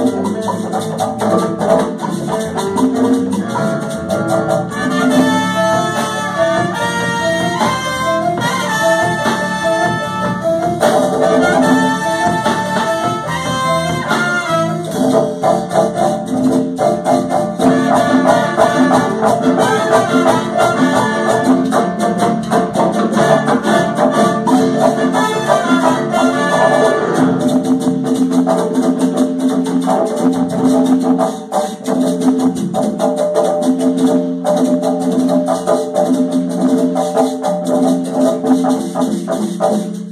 I'm sorry. ¡Gracias!